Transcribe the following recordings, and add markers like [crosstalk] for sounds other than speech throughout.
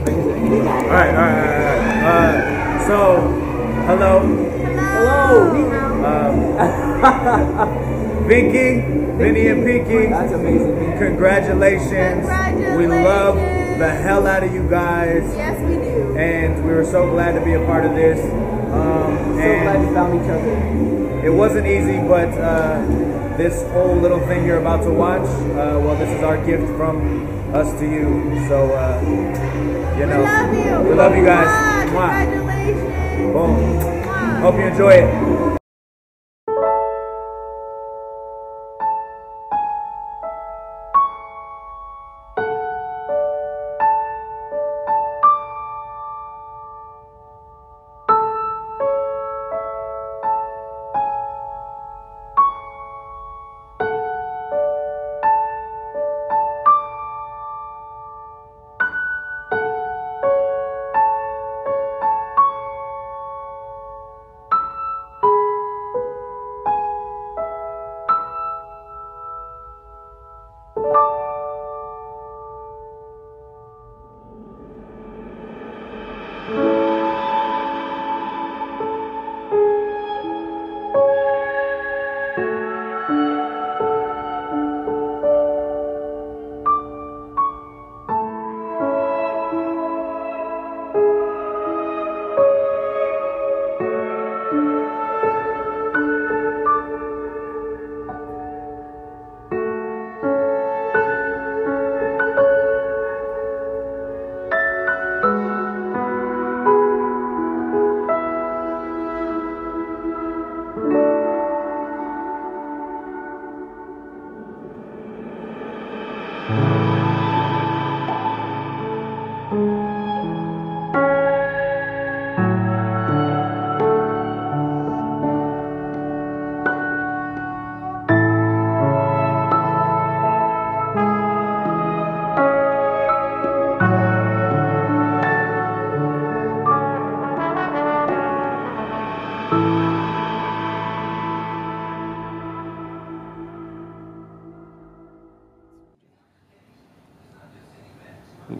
All right, all right, all right. Uh, so, hello, um, [laughs] Pinky, Vinny and Pinky. That's amazing. Congratulations. We love the hell out of you guys, Yes, we do. and we were so glad to be a part of this. Um, So glad and we found each other. it wasn't easy, but uh, this whole little thing you're about to watch, uh, well, this is our gift from us to you. So, uh, you know, We love you. we love you guys. Mwah. Boom. Mwah. Hope you enjoy it.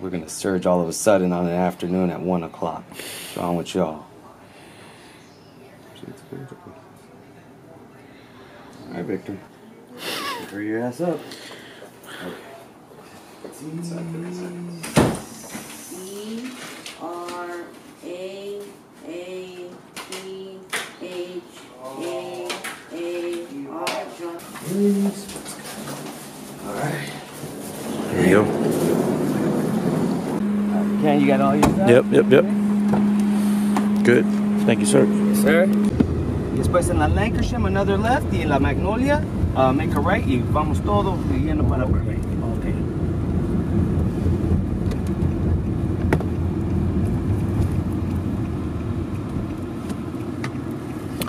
We're gonna surge all of a sudden on an afternoon at one o'clock. What's wrong with y'all? All right, Victor. Hurry your ass up. E R A A P H A A R John. There you go. Ken, you got all your stuff? Yep, yep, yep. Good. Thank you, sir. Sir. Después en la Lankershim, another left, y en la Magnolia, uh, make a right, y vamos todos yendo para Burbank. Okay.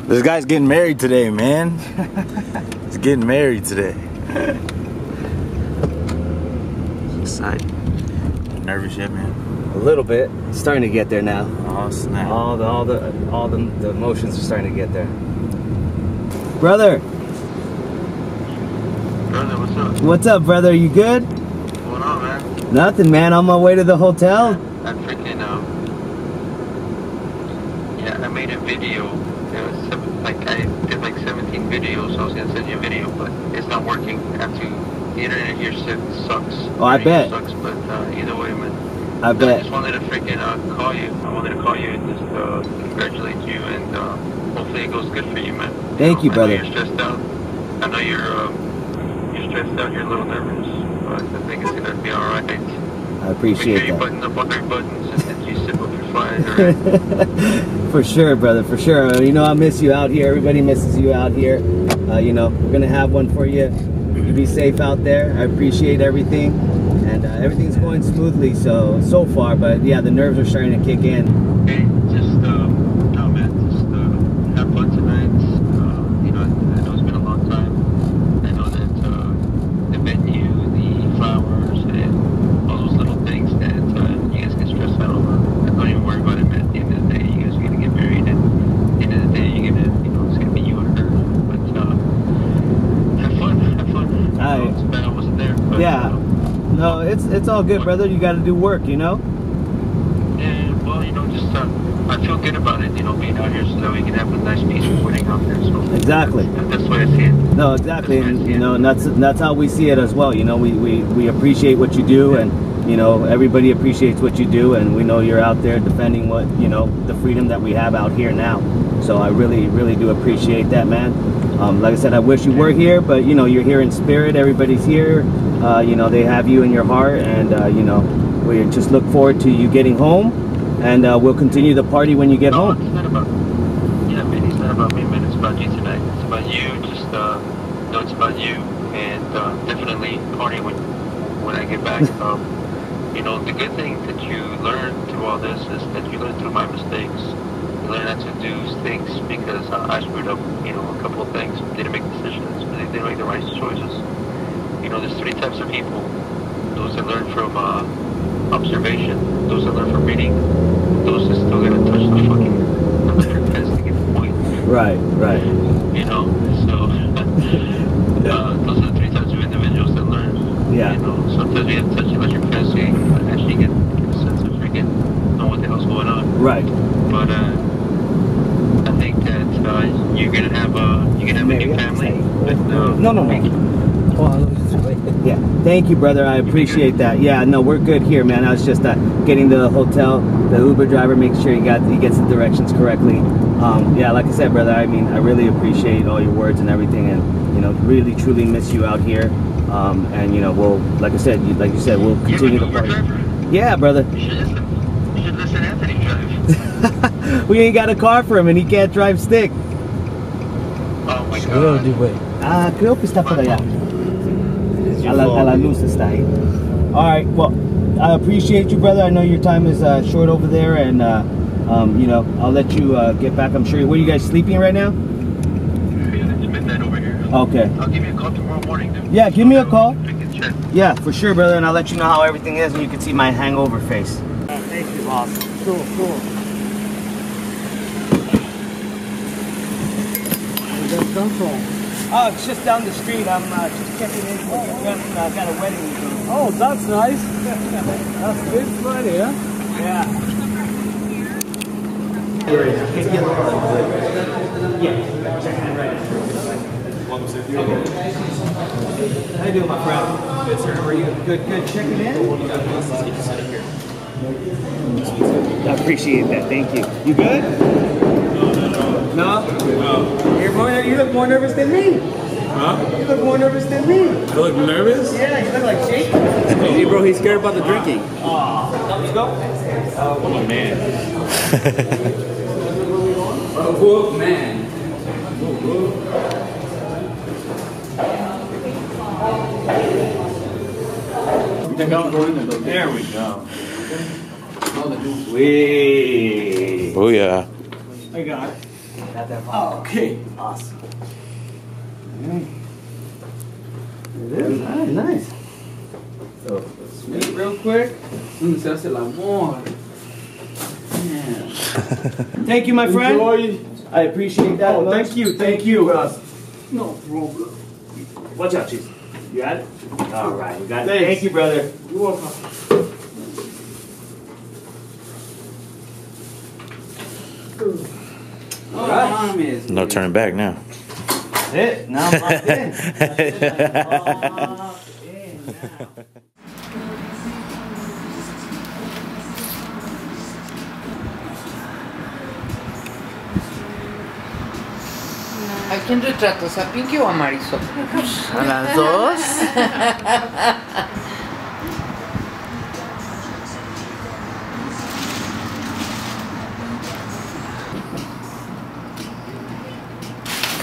This guy's getting married today, man. [laughs] He's getting married today. [laughs] Excited. Nervous yet, man? A little bit. Starting to get there now. Oh snap! All the all the all the, the emotions are starting to get there. Brother, Brother, what's up? what's up, brother? You good? What's going on, man? Nothing, man. On my way to the hotel. I freaking, um, yeah, I made a video. It was seven, like, I did like 17 videos. I was gonna send you a video, but it's not working. I have to, the internet here sucks. Oh, I bet. Sucks, but uh, either way, man. I I bet. just wanted to freaking uh, call you. I wanted to call you and just uh, congratulate you, and uh, hopefully it goes good for you, man. Thank you, know, brother. I know you're stressed out. I know you're um, you're stressed out. You're a little nervous, but I think it's gonna be all right. I appreciate Make sure appreciate you button up all your buttons and that you sip up your flies. [laughs] For sure, brother. For sure. Uh, You know, I miss you out here. Everybody misses you out here. Uh, you know, we're gonna have one for you. You be safe out there. I appreciate everything, everything's going smoothly so so far. But yeah, the nerves are starting to kick in. Hey, just um, no man, just uh, have fun tonight. Uh, you know, I know it's been a long time. I know that uh, the venue, the flowers, and all those little things that uh, you guys get stressed out over. Don't even worry about it, man. At the end of the day, you guys are gonna get married, and at the end of the day, you're gonna, you know, it's gonna be you and her. But uh, have fun, have fun. Aye. You know, It's bad I wasn't there. But, Yeah. uh, It's it's all good, brother. You got to do work, you know. Yeah, Well, you know, just uh, I feel good about it, you know, being out here so that we can have a nice peaceful wedding out there. So Exactly. that's the way I see it. No, exactly, and you know, and that's that's how we see it as well. You know, we, we, we appreciate what you do, and you know, everybody appreciates what you do, and we know you're out there defending what you know the freedom that we have out here now. So I really, really do appreciate that, man. Um, like I said, I wish you were here, but you know, you're here in spirit. Everybody's here. Uh, you know, they have you in your heart, and uh, you know, we just look forward to you getting home, and uh, we'll continue the party when you get No, home. it's not about. Yeah, man, it's not about me, man. It's about you tonight. It's about you. Just uh, no, it's about you, and uh, definitely party when when I get back. [laughs] um, you know, the good thing that you learn through all this is that you learn through my mistakes. You learn not to do things because uh, I screwed up. You know, a couple of things. Didn't make decisions. Didn't make the right choices. You know, there's three types of people. Those that learn from uh, observation. Those that learn from reading. Those that still gotta touch the fucking electric [laughs] fence to get the point. Right, right. You know, so [laughs] uh, those are the three types of individuals that learn. Yeah. You know, sometimes we have to touch the electric fence so you can actually get, get a sense of freaking know what the hell's going on. Right. But uh, I think that uh, you're gonna have a you're gonna have a new family. With, uh, No, no, no. Yeah, thank you, brother. I appreciate that. Yeah, no, we're good here, man. I was just uh, getting to the hotel, the Uber driver, makes sure he got he gets the directions correctly. Um, yeah, like I said, brother. I mean, I really appreciate all your words and everything, and you know, really truly miss you out here. Um, and you know, we'll, like I said, you, like you said, we'll continue an the party. Yeah, brother. You should listen. You should listen Anthony drive. [laughs] we ain't got a car for him, and he can't drive stick. Oh my god. Ah, creo que está por allá. A la, a la luz está ahí. All right. Well, I appreciate you, brother. I know your time is uh, short over there, and uh, um, you know I'll let you uh, get back. I'm sure. What are you guys sleeping right now? Yeah, it's midnight over here. Okay. I'll give you a call tomorrow morning. Then. Yeah, give me a call. We can check. Yeah, for sure, brother. And I'll let you know how everything is, and you can see my hangover face. thank you. Awesome. Cool. Cool. Where does that come from? Oh, it's just down the street. I'm uh, just checking in. for I've got, uh, got a wedding to go. Oh, that's nice. that's good Friday, huh? Yeah. How you doing, my friend? Good, sir. How are you? Good, good. Checking in? I appreciate that. Thank you. You good? No? No? You're more, you look more nervous than me. Huh? You look more nervous than me. I look nervous? Yeah, you look like Jake. Hey, bro, he's scared about the drinking. Let's go. I'm a man. Whoop, man. There we go. Wee. Oh yeah. I got it. Okay. Awesome. Nice, nice. So, Wait, real quick. Mm, se hace el amor. Man. [laughs] thank you, my friend. Enjoy. I appreciate that. Oh, much. thank you, Thank you. No problem. Watch out, cheese. You got it? All right, we got it. Thanks. Thank you, brother. You're welcome. All right. Is No turning back now. That's it. Now I'm locked in. It. I'm locked in now. ¿A quién retratas? ¿A Pinky o a Marisol? A las dos. [laughs]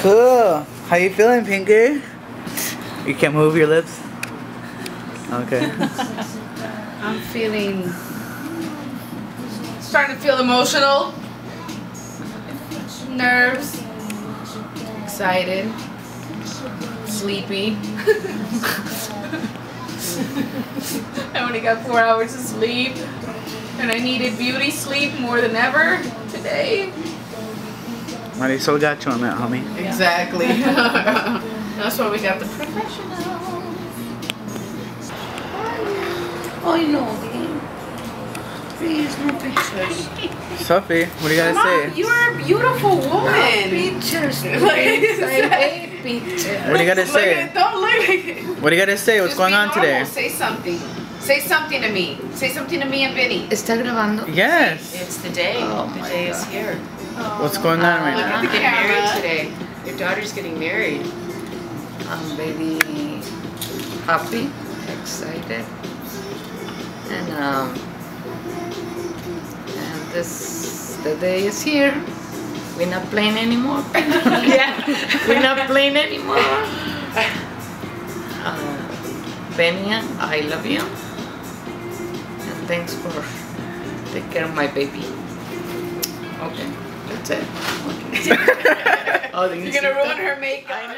Cool. How you feeling, Pinky? You can't move your lips? Okay. [laughs] I'm feeling. Starting to feel emotional. Nerves. Excited. Sleepy. [laughs] I only got four hours of sleep. And I needed beauty sleep more than ever today. Marisol got you on that, homie. Exactly. [laughs] That's why we got the professional. Oh, you know, Please, no pictures. [laughs] Sophie, what do you gotta Mom, say? you're a beautiful woman. Pictures, [laughs] please. I hate pictures. What do you gotta Look say? at- Don't look at it. What do you gotta say? What's Just going on normal. today? Say something. Say something to me. Say something to me and Vinny. ¿Está grabando? Yes. It's the day. Oh the my day is here. What's going on right Look now? at getting married today. Your daughter's getting married. I'm very happy, excited, and um, and this the day is here. We're not playing anymore. [laughs] yeah, we're not playing anymore. Uh, Benia, I love you, and thanks for taking care of my baby. Okay, that's it. Okay. [laughs] oh, You're gonna ruin her makeup.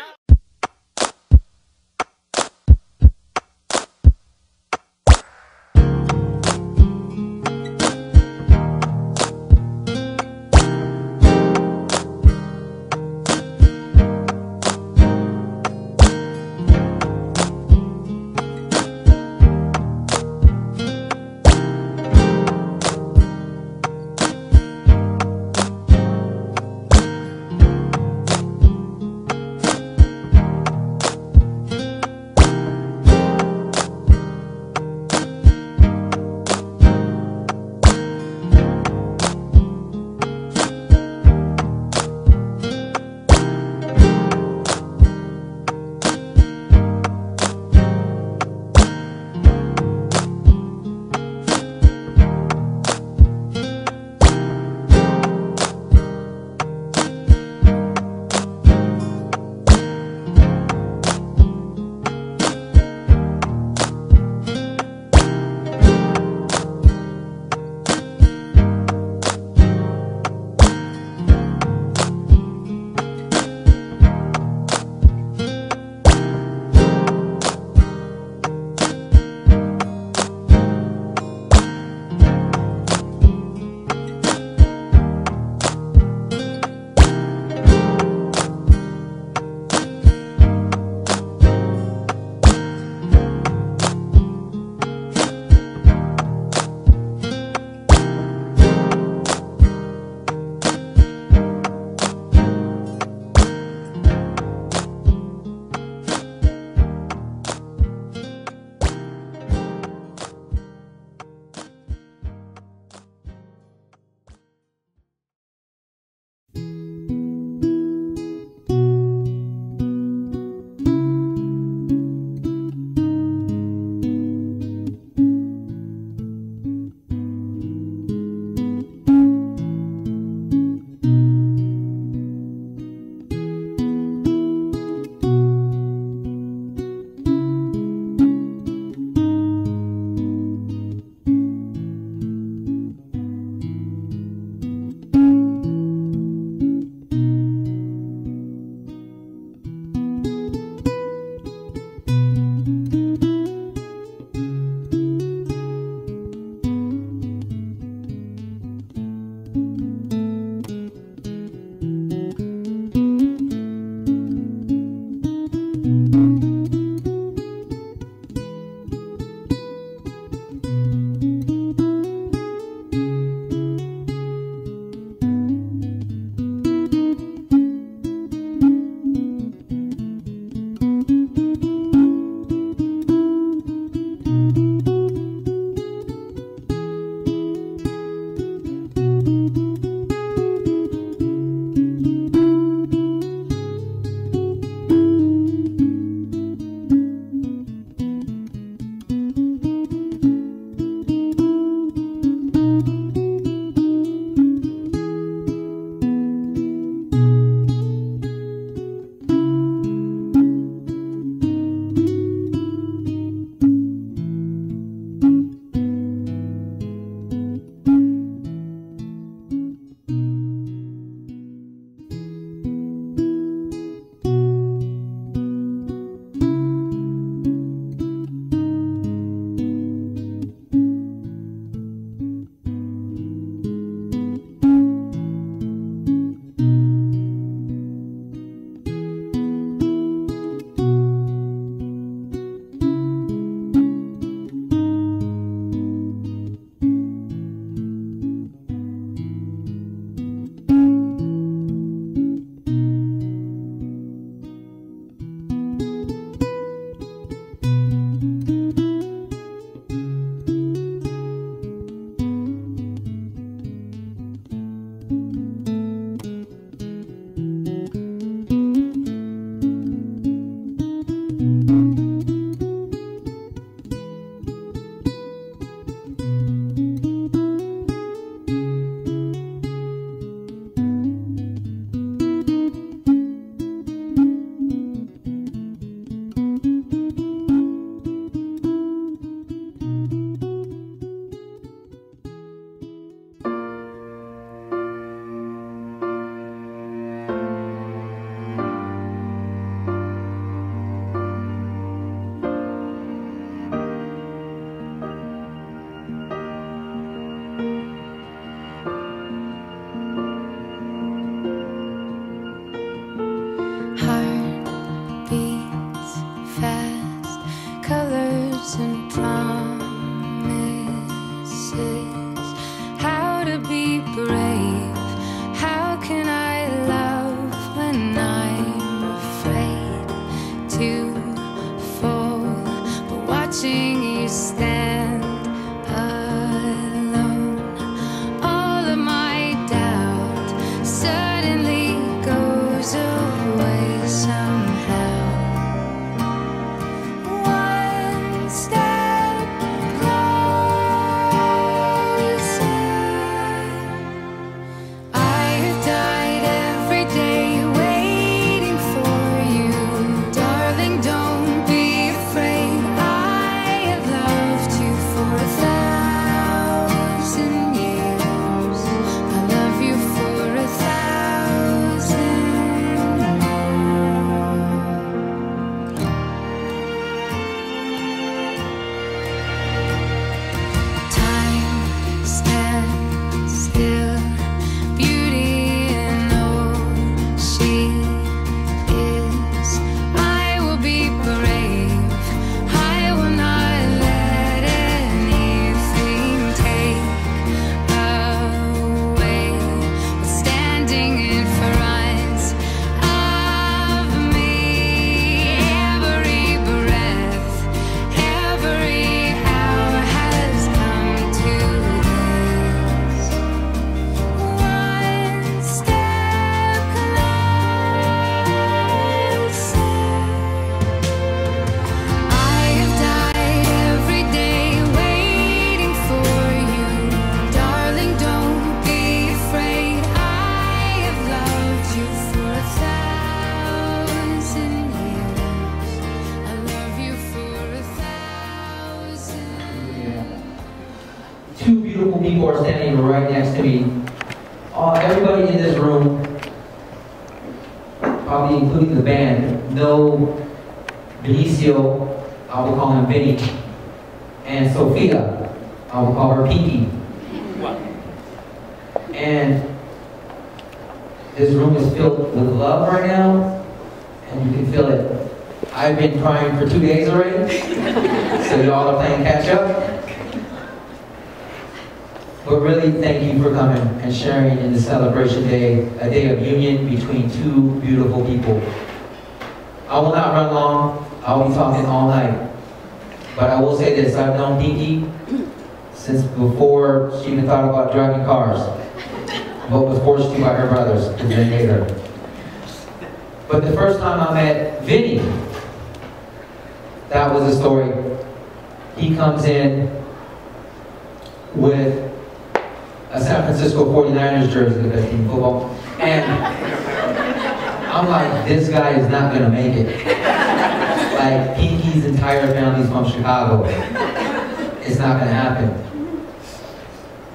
[laughs] It's not gonna happen.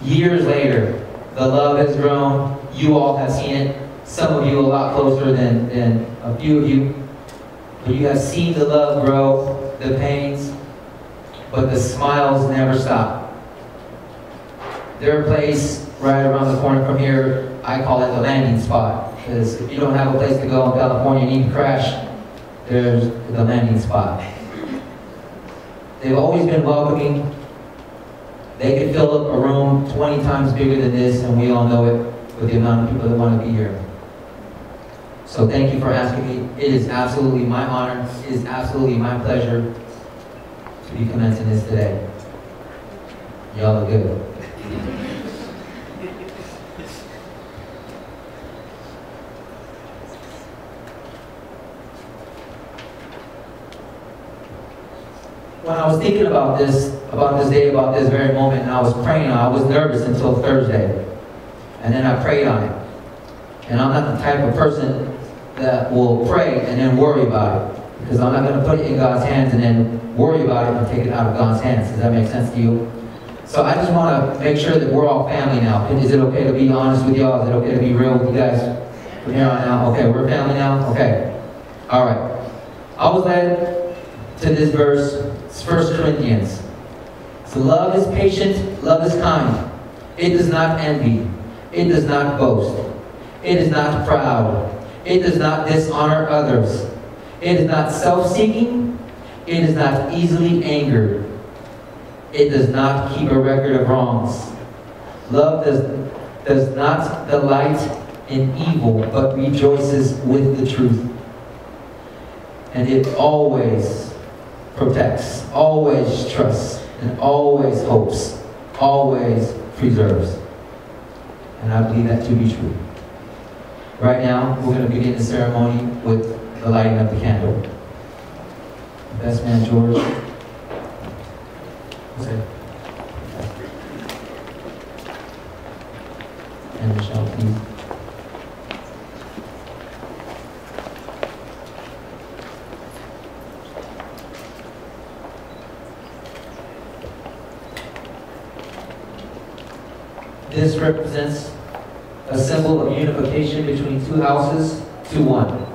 Years later, the love has grown. You all have seen it. Some of you a lot closer than, than a few of you. But you have seen the love grow, the pains, but the smiles never stop. Their place right around the corner from here, I call it the landing spot. Because if you don't have a place to go in California and you crash, there's the landing spot. They've always been welcoming. They could fill up a room 20 times bigger than this, and we all know it with the amount of people that want to be here. So thank you for asking me. It is absolutely my honor. It is absolutely my pleasure to be commencing this today. Y'all are good. [laughs] When I was thinking about this, about this day, about this very moment, and I was praying, I was nervous until Thursday. And then I prayed on it. And I'm not the type of person that will pray and then worry about it. Because I'm not going to put it in God's hands and then worry about it and take it out of God's hands. Does that make sense to you? So I just want to make sure that we're all family now. Is it okay to be honest with y'all? Is it okay to be real with you guys from here on out? Okay, we're family now? Okay. All right. I was led to this verse. It's 1 Corinthians. So love is patient, love is kind. It does not envy. It does not boast. It is not proud. It does not dishonor others. It is not self-seeking. It is not easily angered. It does not keep a record of wrongs. Love does, does not delight in evil, but rejoices with the truth. And it always protects, always trusts, and always hopes, always preserves. And I believe that to be true. Right now, we're going to begin the ceremony with the lighting of the candle. Best man, George. Say. And Michelle, please. This represents a symbol of unification between two houses to one.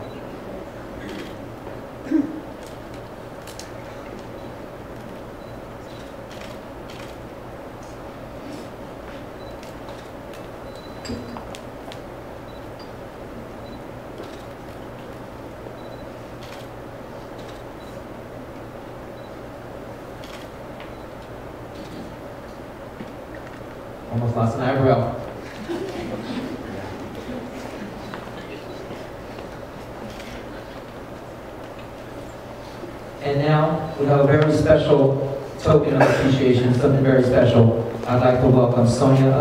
Almost lost an eyebrow. And now we have a very special token of appreciation, something very special. I'd like to welcome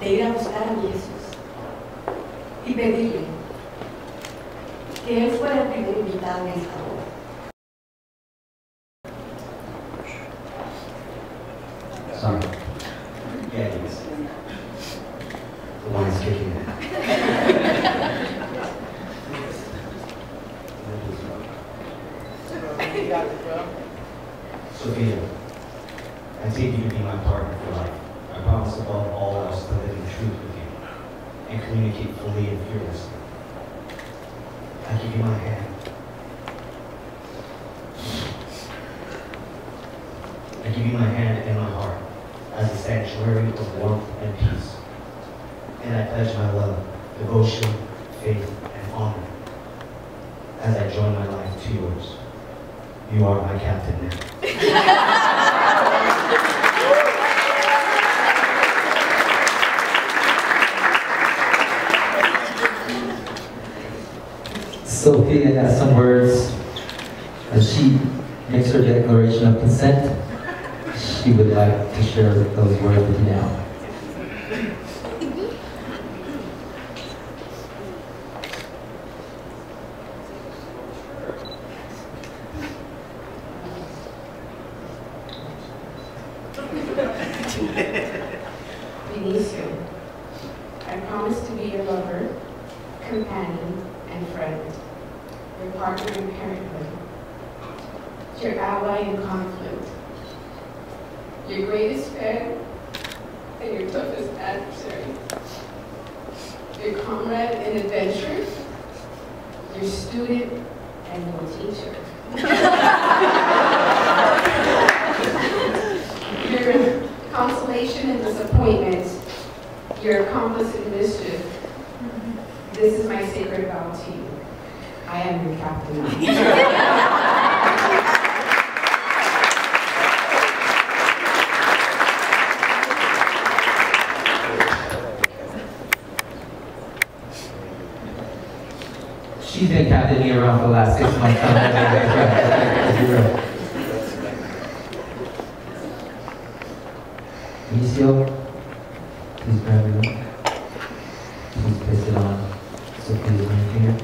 de ir a buscar a Jesús y pedirle que Él fuera el primer invitado en esta boda. Vinicio, please grab your ring. Please place it on Sofia's ring finger.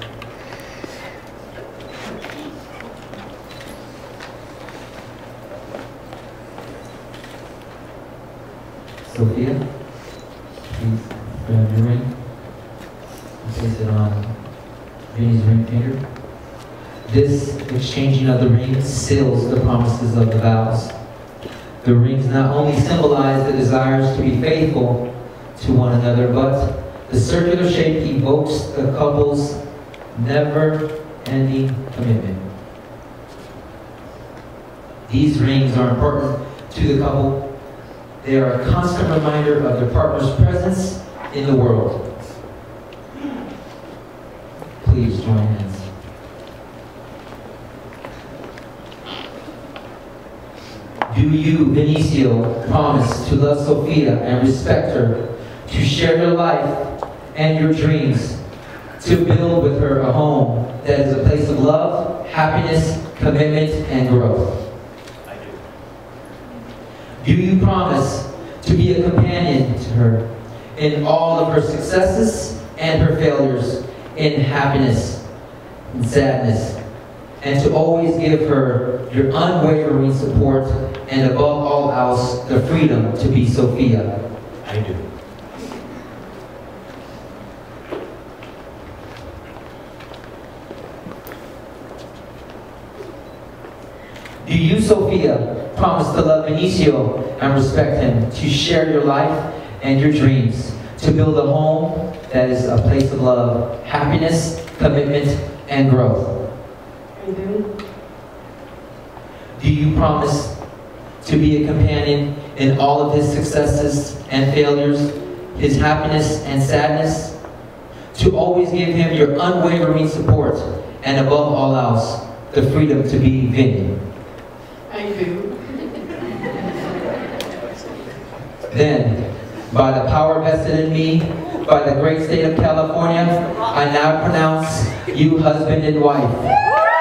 Sofia, please grab your ring place it on Vinny's ring finger. This exchanging of the rings seals the promises of the vows. The rings not only symbolize the desires to be faithful to one another, but the circular shape evokes the couple's never-ending commitment. These rings are important to the couple. They are a constant reminder of their partner's presence in the world. Please join hands. Do you, Vinicio, promise to love Sofia and respect her, to share your life and your dreams, to build with her a home that is a place of love, happiness, commitment, and growth? I do. Do you promise to be a companion to her in all of her successes and her failures, in happiness and sadness, and to always give her your unwavering support and above all else, the freedom to be Sofia. I do. Do you, Sofia, promise to love Vinicio and respect him, to share your life and your dreams, to build a home that is a place of love, happiness, commitment, and growth? I do. Do you promise to be a companion in all of his successes and failures, his happiness and sadness? To always give him your unwavering support, and above all else, the freedom to be Vinny? I do. Then, by the power vested in me, by the great state of California, I now pronounce you husband and wife.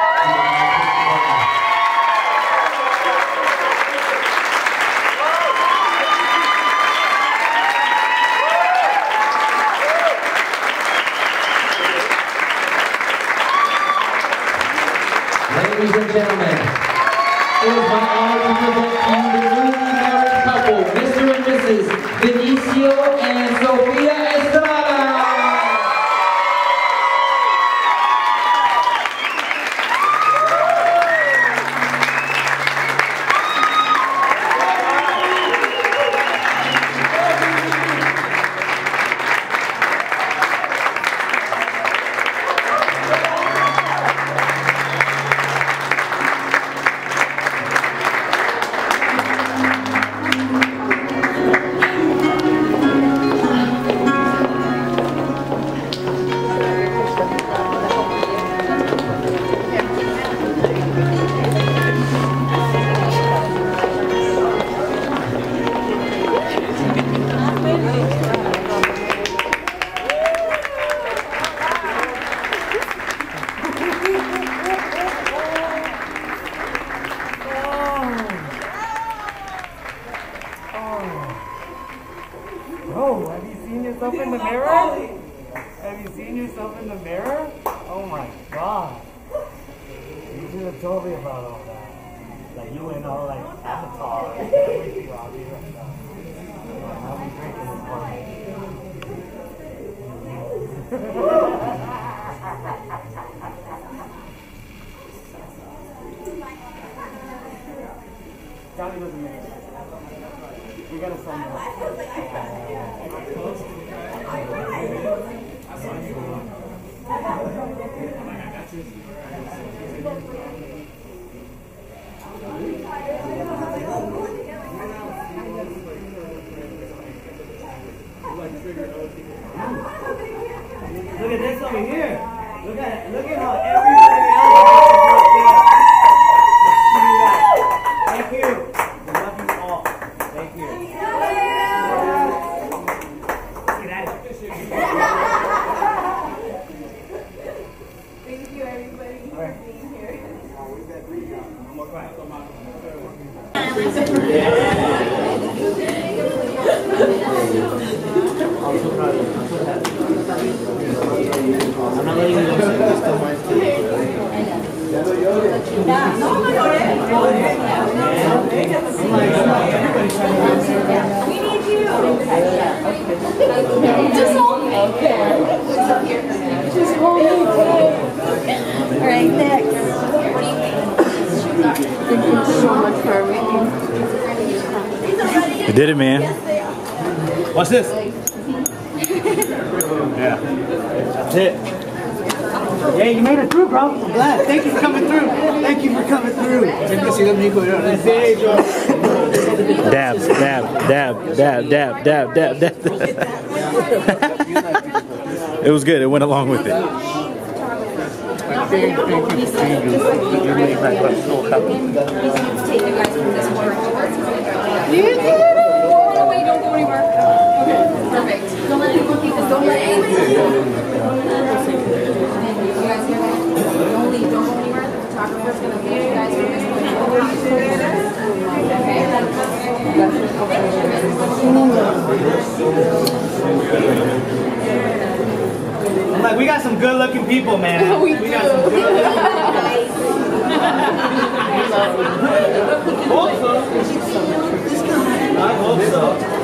Thank you, everybody, for being here. I'm not letting you go. It's still mine Just hold me. Okay. Just hold me. All right, next. What do you think? Thank you so much for everything. You did it, man. Watch this. Yeah. That's it. Yeah, you made it through, bro. I'm glad. Thank you for coming through. Thank you for coming through. Dab, dab, dab, dab, dab, dab, dab, dab. [laughs] it was good. It went along with it. You did it! I'm like, we got some good looking people, man. [laughs] We got some good looking [laughs] I hope so.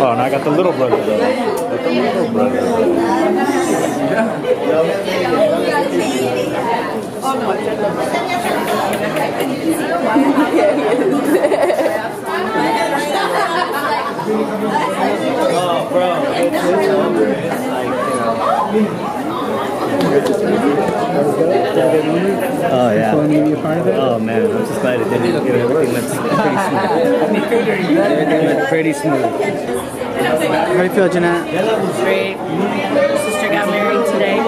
Oh, and I got the little brother though. Got the little brother. Oh, bro. It's over. It's like, you know. Oh yeah. Oh man, Didn't. You everything went pretty smooth. Everything went pretty smooth. How do you feel, Jeanette? Great. Sister got married today.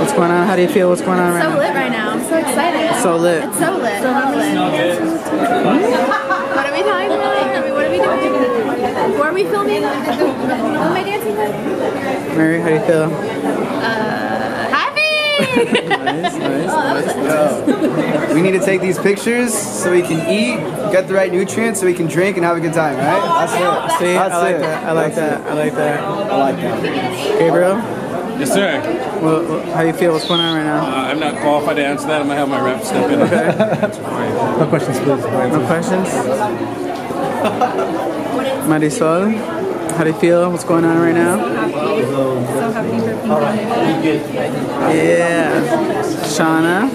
What's going on? How do you feel? What's going on right So now? lit right now. I'm so excited. So lit. It's so lit. So lit. What are we talking about? What are we doing? Where are we filming? What am I dancing with? Mary, how do you feel? Happy! Nice, nice, nice. We need to take these pictures so we can eat, get the right nutrients, so we can drink and have a good time, right? That's it. See, That's I like it. that. I like that. I like that. I like that. Gabriel? Yes, sir. Well, well, how you feel? What's going on right now? Uh, I'm not qualified to answer that. I'm gonna have my rep step in. Okay. No questions, please. No questions? Marisol, how do you feel? What's going on right now? So happy for people. Yeah. Shauna,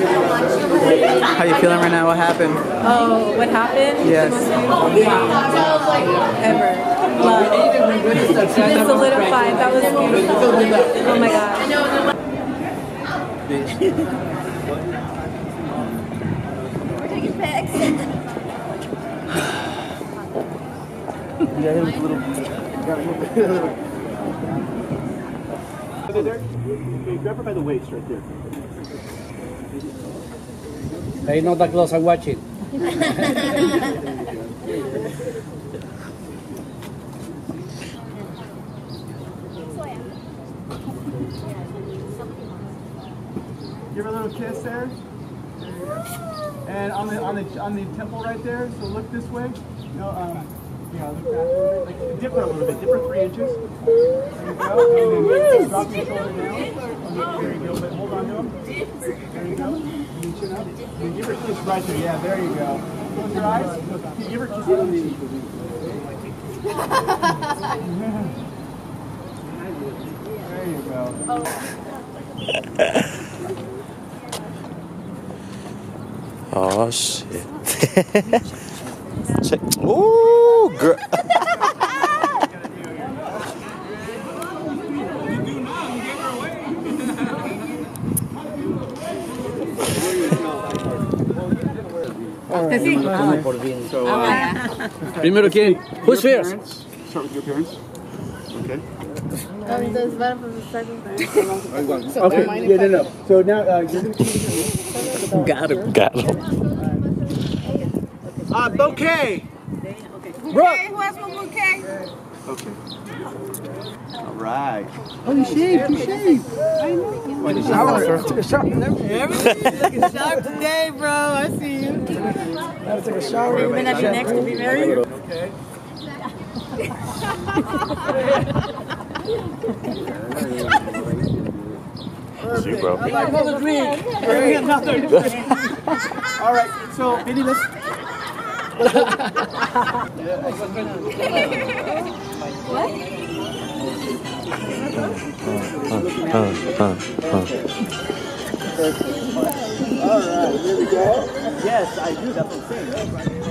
how you feeling right now? What happened? Oh, what happened? Yes. The most beautiful thing ever. Love. It solidified. That was beautiful. Oh my god. We're taking pics. [laughs] [laughs] Grab her by the waist right there. Hey, not that close, I'm watching. Give her a little kiss there. And on the on the on the temple right there. So look this way. Know, um, yeah, look back a little bit. Like dip her a little bit. Dip her three inches. There you go. You hold on to him. There you go. Give her right. Yeah, there you go. Close your eyes. Give her kiss. There you go. Oh shit. [laughs] Check. Ooh, girl. [laughs] Primero quién? Who's Your first? parents. Start with your parents. Okay. Um, does better for the second So Okay. Yeah, no, no. So now uh, you're gonna Got him. Got him. Uh, bouquet. Brooke. Who has my bouquet? Okay. All right. Oh, you shaved. You shaved. Wait, shower. Took a shower. Everything's looking sharp today, bro. I see you. Gotta take a shower. You're gonna be next to be married? Okay. You, bro. I like another drink. Bring another drink. All right. So, Vinnie, let's. [laughs] [laughs] Uh. All right. Here we go. Yes, I do. That's what I'm.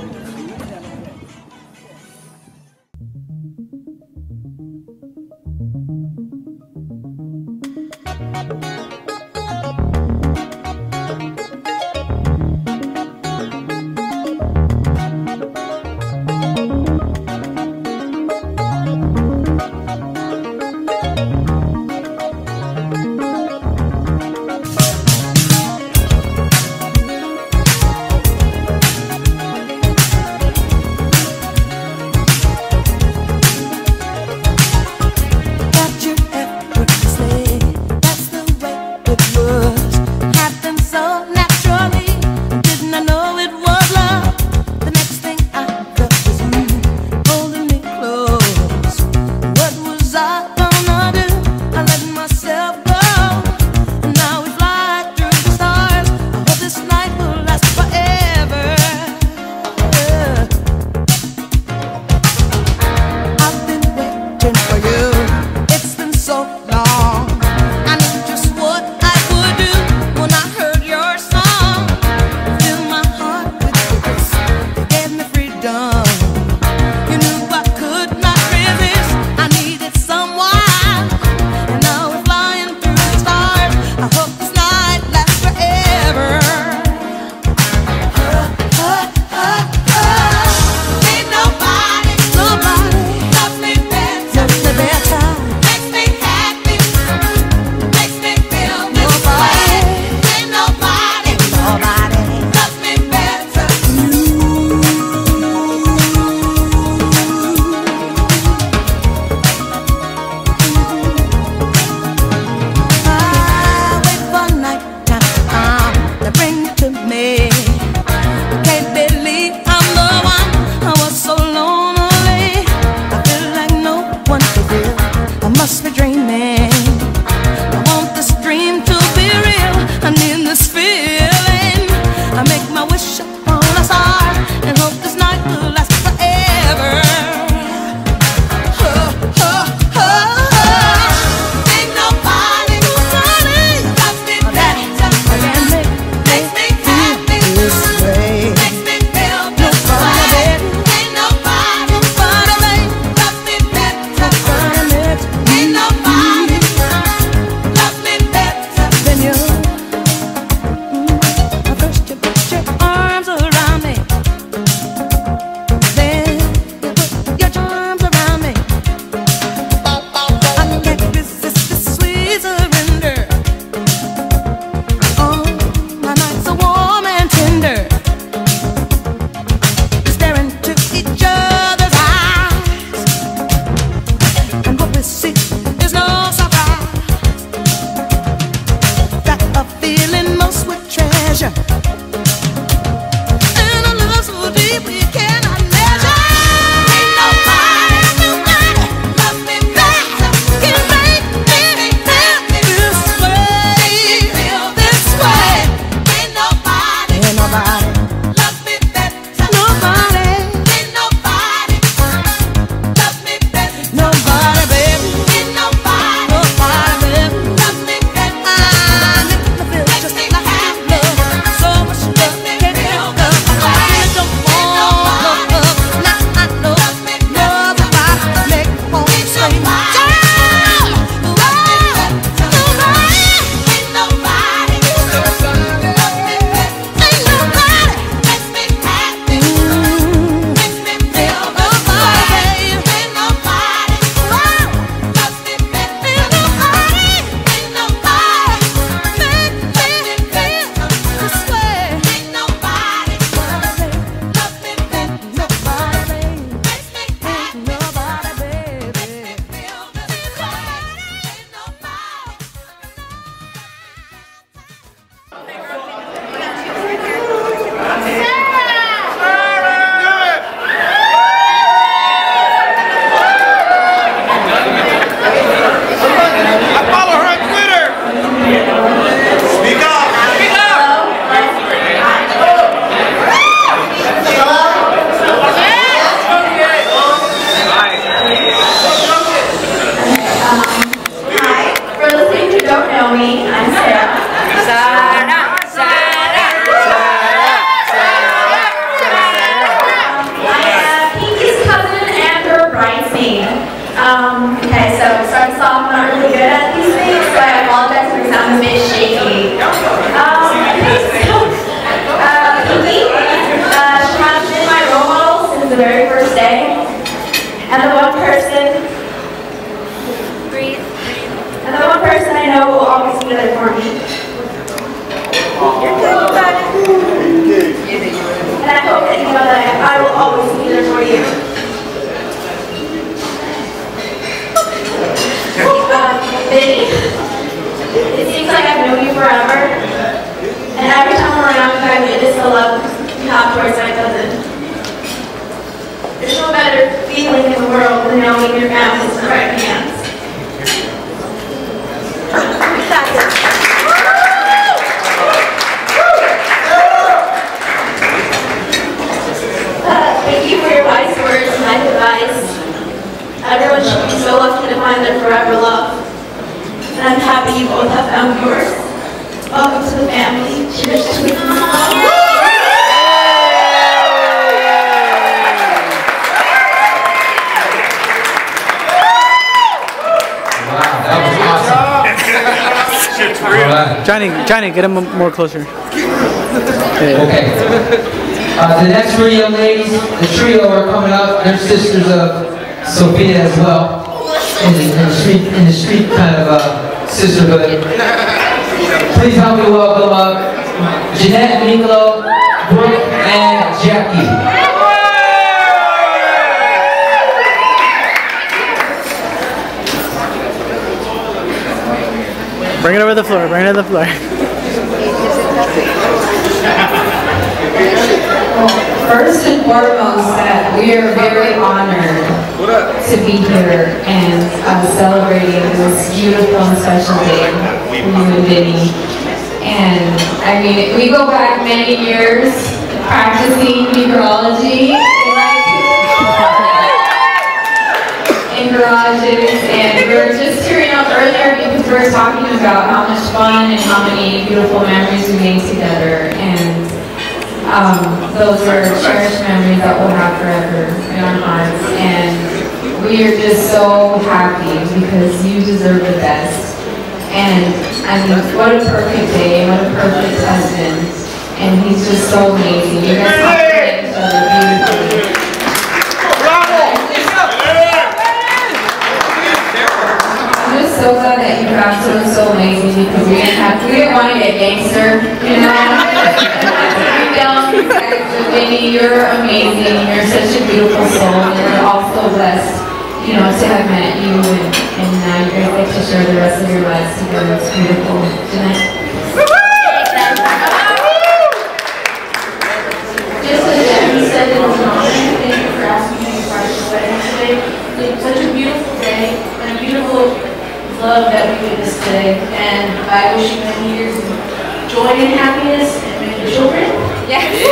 Johnny, Johnny, get him more closer. Okay. Uh, the next three young ladies, the trio are coming up. They're sisters of Sofia as well. In the, in the street, in the street kind of uh, sisterhood. Please help me welcome uh, Jeanette, Miklo, Brooke, and Jackie. Bring it over the floor. Bring it over the floor. First and foremost, that we are very honored to be here and uh, celebrating this beautiful and special day for you and Vinnie. And I mean, we go back many years practicing meteorology garages, and we were just tearing up earlier because we were talking about how much fun and how many beautiful memories we made together. And um, those are cherished memories that we'll have forever in our hearts. And we are just so happy because you deserve the best. And I mean, what a perfect day, what a perfect husband. And he's just so amazing. You guys compliment each other beautifully. I'm just so so amazing because we didn't have, we didn't want to get gangster, you know? We don't, Vinnie, you're amazing. You're such a beautiful soul. And we're all so blessed, you know, to have met you and, and now you guys get to share the rest of your lives together. It's beautiful. Jeanette? Just as said, it was an honor. Thank you for asking me to the wedding today. It's such a beautiful day and a beautiful love that we witnessed today. And I wish you many years of joy and happiness and many children. Yes. [laughs]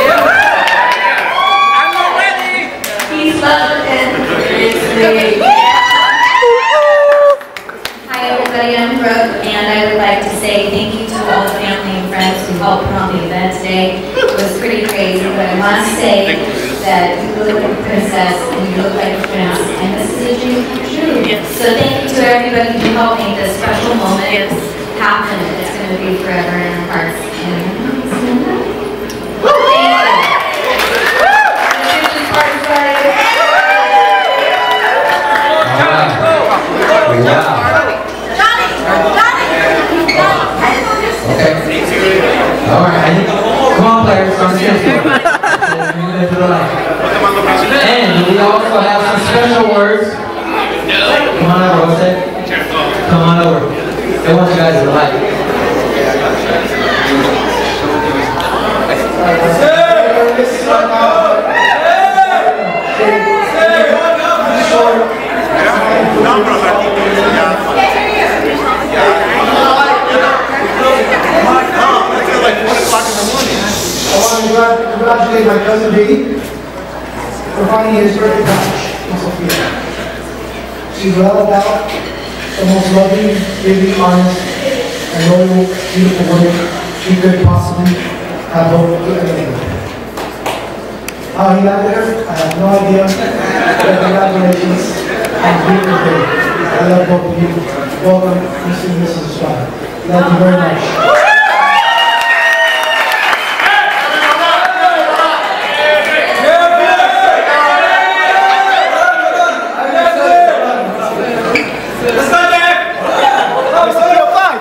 I'm not ready. Peace, love, and grace. Hi everybody, I'm Brooke, and I would like to say thank you to all the family and friends who helped put on the event today. It was pretty crazy, but I want to say that you look like a princess and you look like a prince, and this is a dream come true. So thank you to everybody who helped make this special moment happen. It's going to be forever in our hearts. And Okay. All right. Come on, players. [laughs] And we also have some special words. Come on over, what's that? Come on over. They want you guys to like. Congratulate my cousin J for finding his perfect match in Sofia. She's well about the most loving, giving, honest, and loyal, beautiful woman you could possibly have hoped to ever. How he got there, I have no idea. But congratulations on beautiful day. I love both of you. Welcome, Mr. and Mrs. Estrada. Thank you very much. Let's go, Jack! Let's go, 305!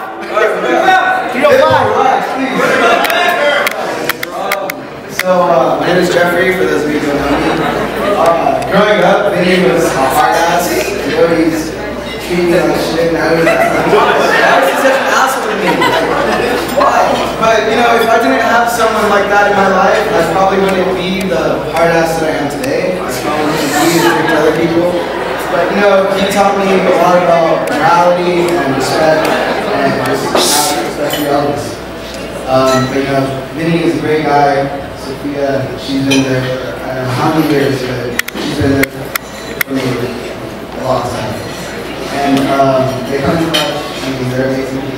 So, uh, my name is Jeffrey, for those of you who don't know me. Uh, growing up, Vinnie was a hard ass. You know, he's treating me like shit, now he's Why is he such an asshole to me? Why? But, you know, if I didn't have someone like that in my life, I probably wouldn't the hard ass that I am today. I probably be to other people. But, you know, he taught me a lot about morality and respect and just how to respect your. Um, but, you know, Vinnie is a great guy. Sofia, she's been there for I don't know how many years, but she's been there for me a long time. And um, they come to us, I they're amazing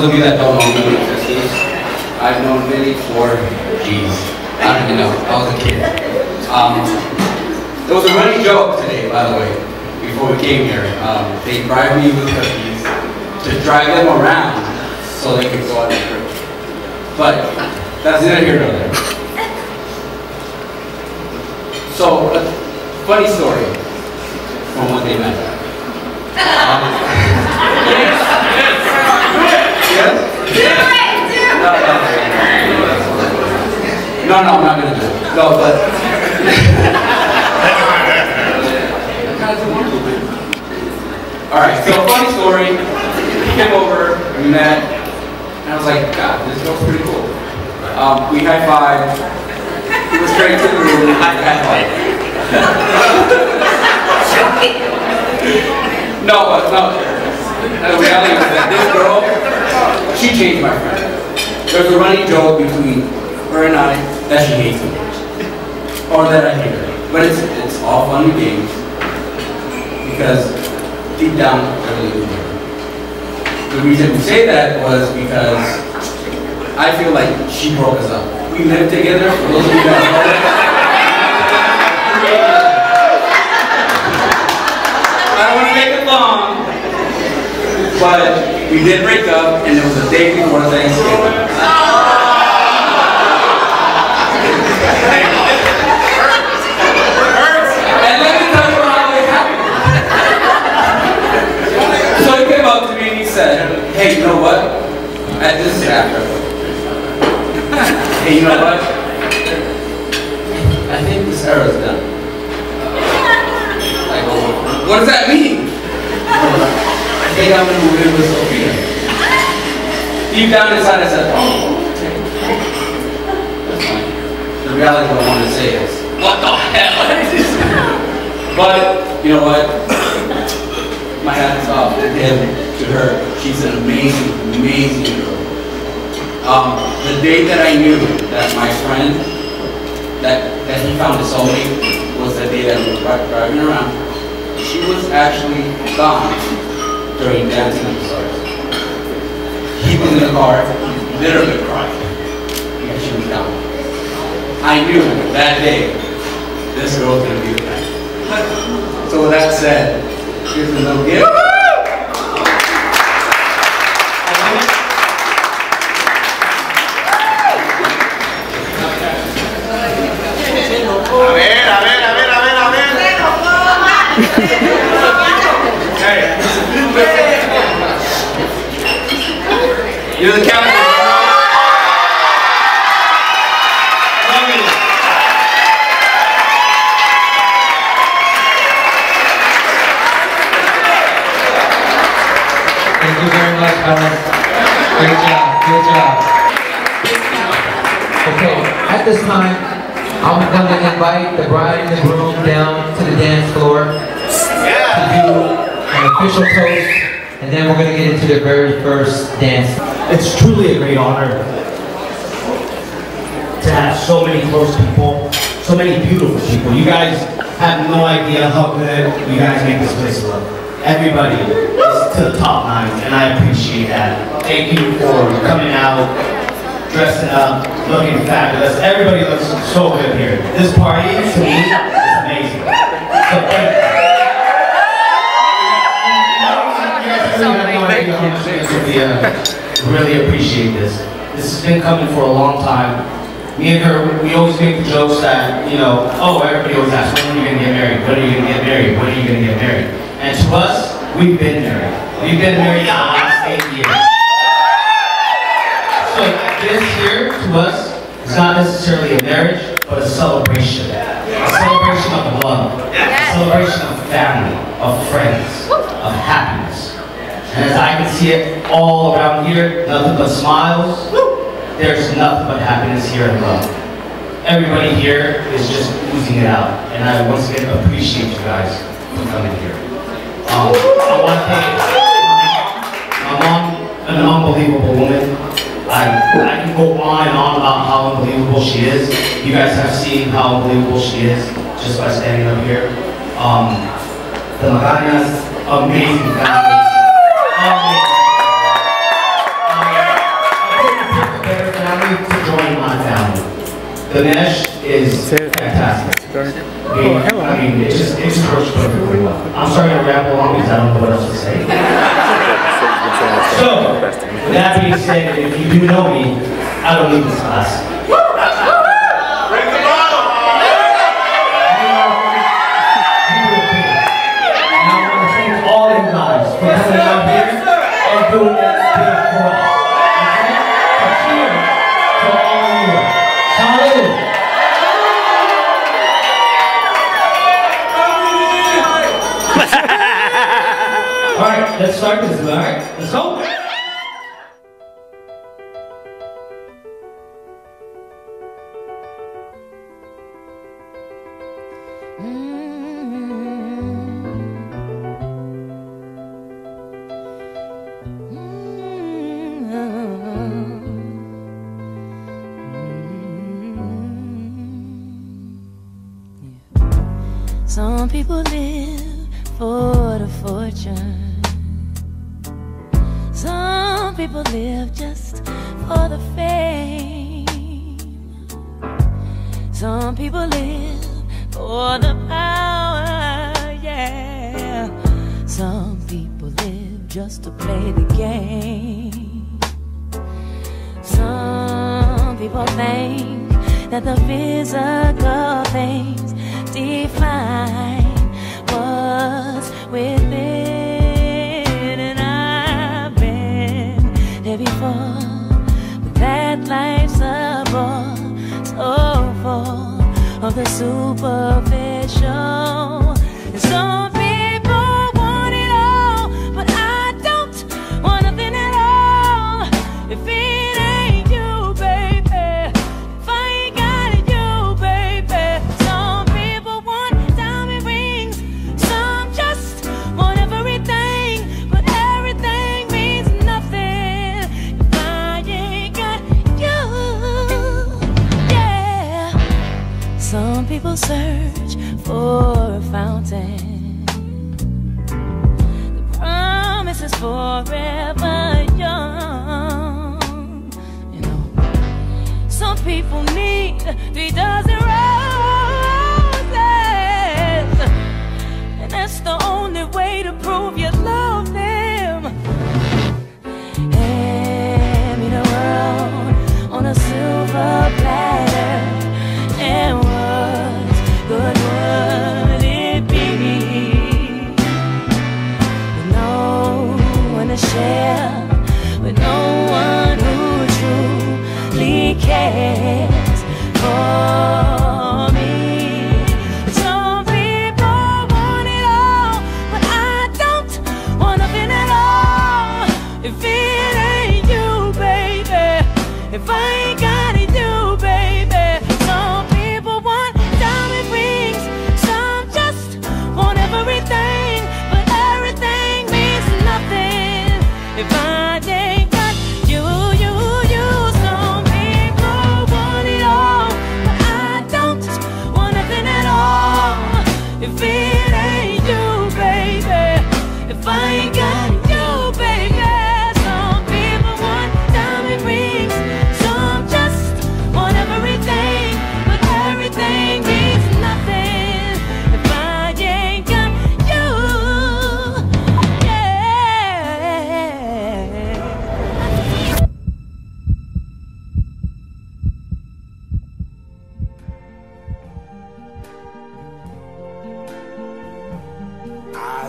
those, of you that don't know me, I've known Vinnie for, geez, I don't even know, I was a kid. Um, there was a running joke today, by the way, before we came here. Um, they bribed me with cookies to drive them around so they could go on the trip. But that's neither here nor there. So, a funny story from what they meant. [laughs] No, no, I'm not gonna do it. No, but. All right, so funny story. He came over, we met, and I was like, God, this girl's pretty cool. Um, we high five. We went straight to the room. High five. [laughs] no, no. The reality is that this girl, she changed my friend. There's a running joke between her and I that she hates me. Or that I hate her. But it's, it's all fun and games. Because deep down, I really do. The reason we say that was because I feel like she broke us up. We lived together, for those of you that. [laughs] I don't want to make it long, but we did break up, and it was the day before Thanksgiving. Hey, you know what? And this is after. [laughs] hey, you know what? I think this era's done. Go, what does that mean? I think I'm gonna move in with Sofia. Deep down inside I said, oh. That's fine. The reality I want to say is, what the hell? [laughs] but, you know what? My hat is off to him, to her. She's an amazing, amazing girl. Um, the day that I knew that my friend, that, that he found his soulmate, was the day that we were dri- driving around. She was actually gone during dancing. He was in the car, literally crying, because she was gone. I knew that day this girl's gonna be guy. [laughs] So with that said, here's a little gift. I'm gonna invite the bride and the groom down to the dance floor to do an official toast, and then we're gonna get into the very first dance. It's truly a great honor to have so many close people, so many beautiful people. You guys have no idea how good you guys make this place look. Everybody is to the top nines, and I appreciate that. Thank you for coming out, dressing up, looking fabulous. Everybody looks so good here. This party, to me, is amazing. So thank you. really appreciate this. This has been coming for a long time. Me and her, we always make the jokes that, you know, oh, everybody always asks, when are you going to get married? When are you going to get married? When are you going to get married? And to us, we've been married. We've been married the last eight years. This here, to us, is not necessarily a marriage, but a celebration. A celebration of love. A celebration of family, of friends, of happiness. And as I can see it all around here, nothing but smiles. There's nothing but happiness here and love. Everybody here is just oozing it out. And I once again appreciate you guys for coming here. Um, I want to thank my mom, an unbelievable woman. I, I can go on and on about how unbelievable she is. You guys have seen how unbelievable she is just by standing up here. Um, the Magañas, amazing family. better family to join my family. The Nash is fantastic. I mean, I mean, it just, it just works perfectly well. I'm sorry to ramble on because I don't know what else to say. So, with that being said, if you do know me, I don't need this class. And I want to thank all of you guys for coming out here and doing this for us. Okay? So cheers to all of you. Salud. all right, let's start this. All right, let's go.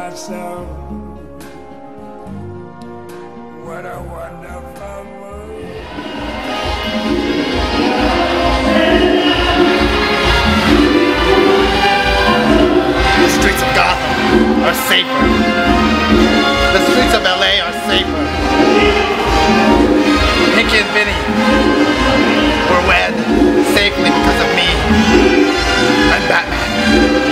myself, what a wonderful world. The streets of Gotham are safer. The streets of LA are safer. Nicky and Vinnie were wed safely because of me and Batman.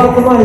To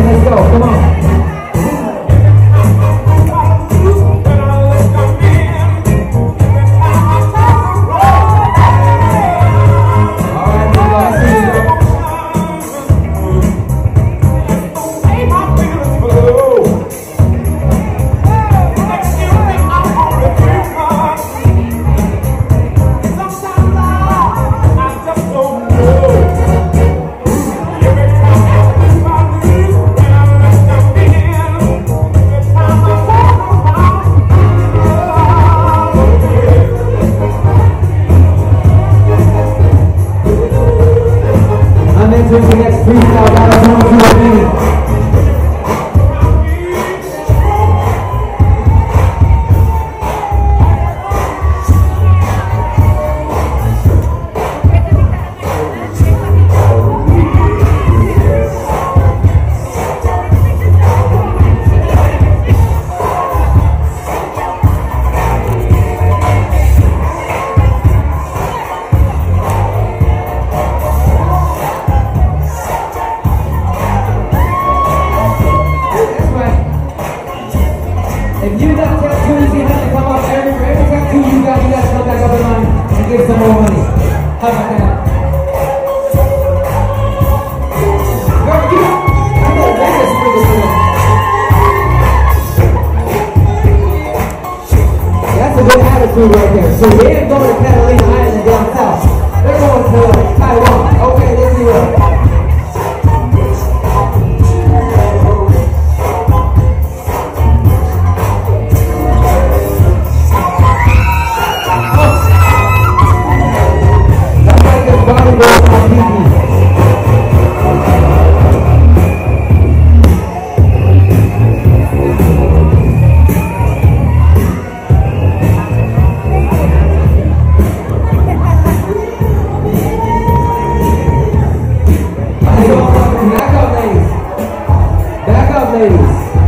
ladies.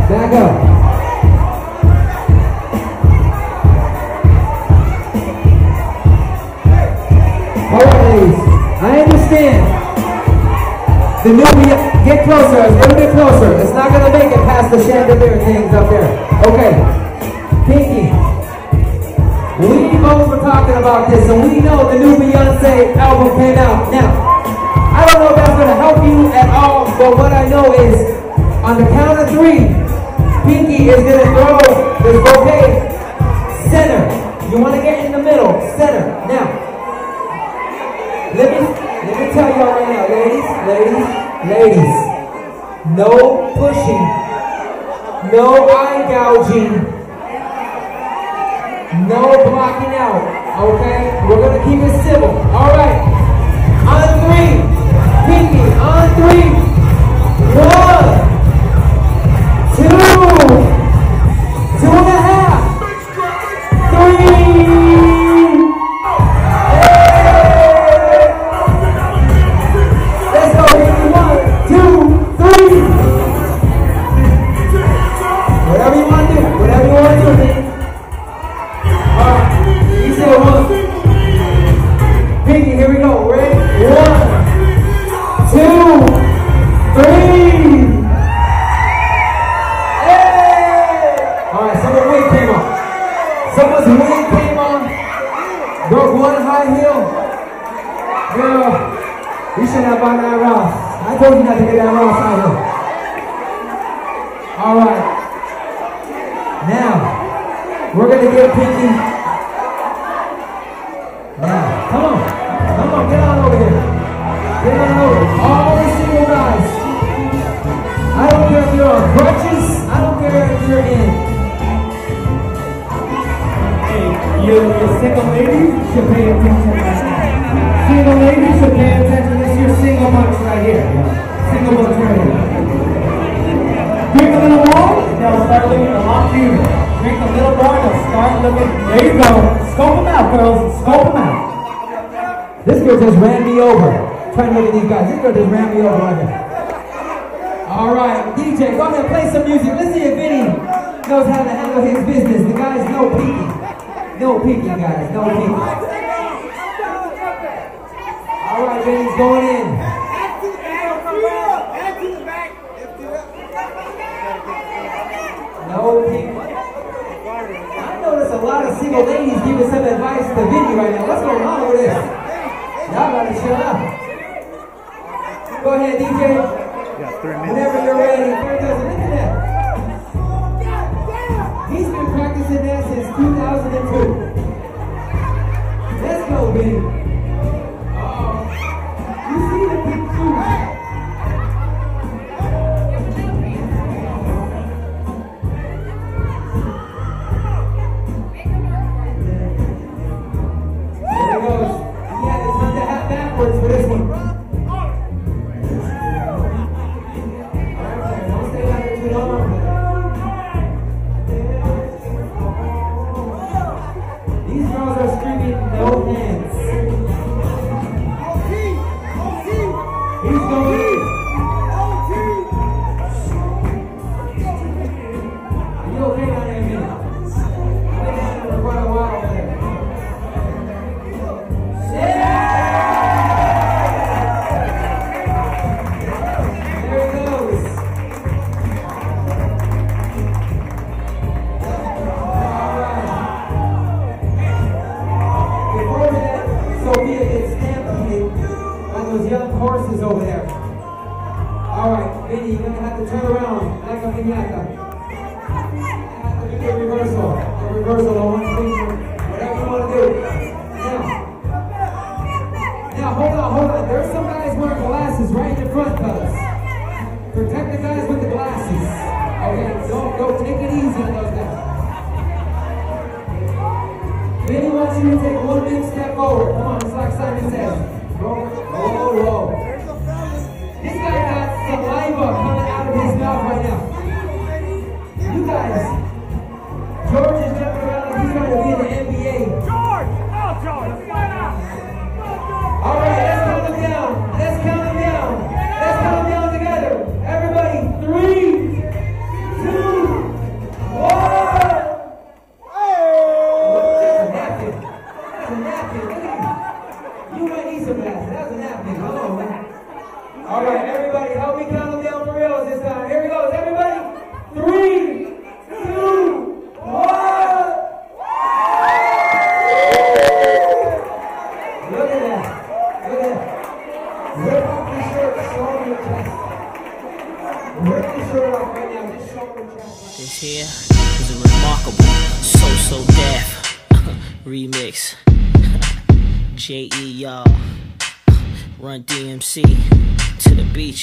Back up. All right, ladies. I understand. The new get closer, a little bit closer. It's not gonna make it past the chandelier things up there. Okay. Pinky. We both were talking about this, and we know the new Beyonce album came out. Now, I don't know if that's gonna help you at all, but what I know is, on the count of three, Pinky is gonna throw this bouquet center. You wanna get in the middle, center. Now, let me let me tell y'all right now, ladies, ladies, ladies. No pushing, no eye gouging, no blocking out. Okay? We're gonna keep it civil. Alright. On three. Pinky, on three. One. Two. Two bought that Ross. I told you not to get that Ross high heel. Alright. Now, we're gonna get Pinky. Now, come on. Come on, get on over here. Get on over. All the single guys. I don't care if you're on crutches. I don't care if you're in. Hey, you, you single ladies should pay attention right. Single ladies should pay attention single bucks right here. Single bucks right here. Drink a little more, they'll start looking a lot cuter. Drink a little more, they'll start looking. There you go. Scope them out, girls. Scope them out. This girl just ran me over. Trying to look at these guys. This girl just ran me over right. All right, DJ, go ahead and play some music. Let's see if Vinnie knows how to handle his business. The guys, no peeking. No peeking, guys. No peeking. All right, Vinnie's going in. Back to the back. Back to the back. No. I notice a lot of single ladies giving some advice to Vinnie right now. What's going on with this? Y'all gotta shut up. Go ahead, DJ. Yeah, three minutes. Whenever you're ready. Internet. He's been practicing that since 2002. Let's go, Vinnie.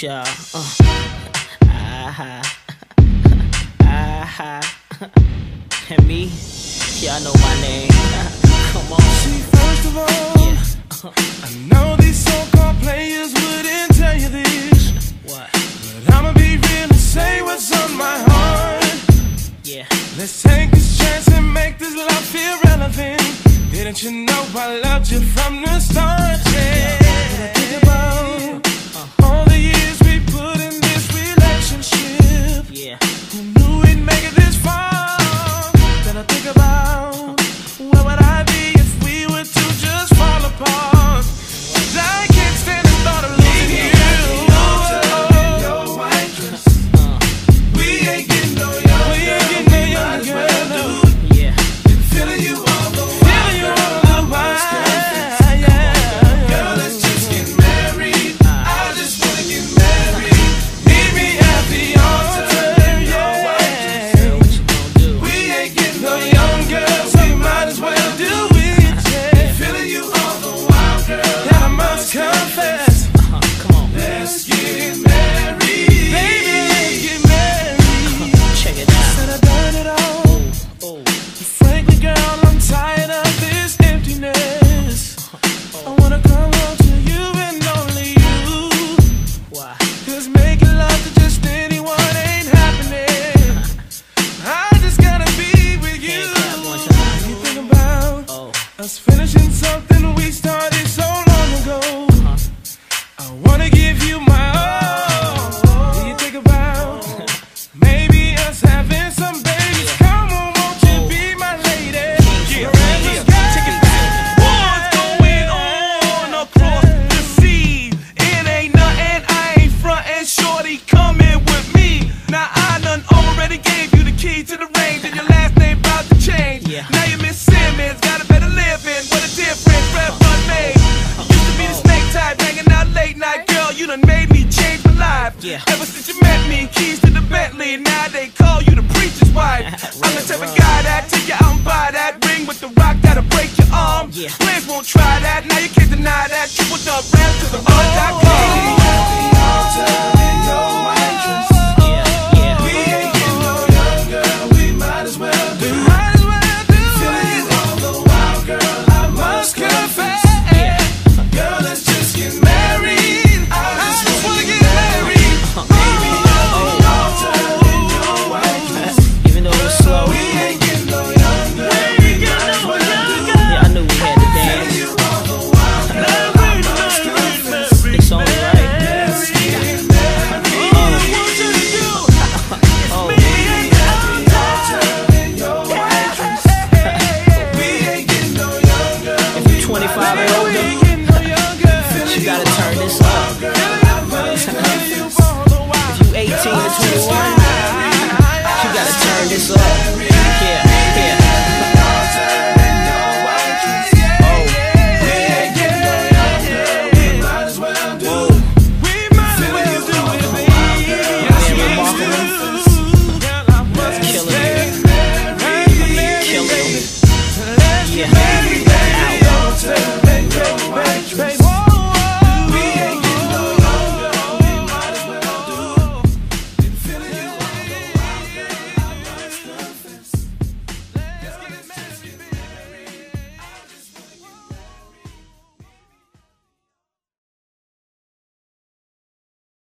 y'all.